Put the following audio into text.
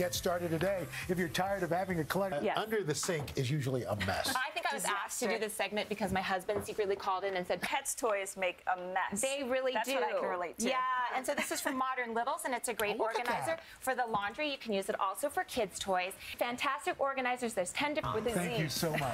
Get started today. If you're tired of having a clutter, Yes. under the sink is usually a mess. I think I was asked to do this segment because my husband secretly called in and said, Pets' toys make a mess. They really That's do. what I can relate to. Yeah, and so this is from Modern Littles, and it's a great oh, organizer for the laundry. You can use it also for kids' toys. Fantastic organizers. There's 10 different with a Thank Z. you so much.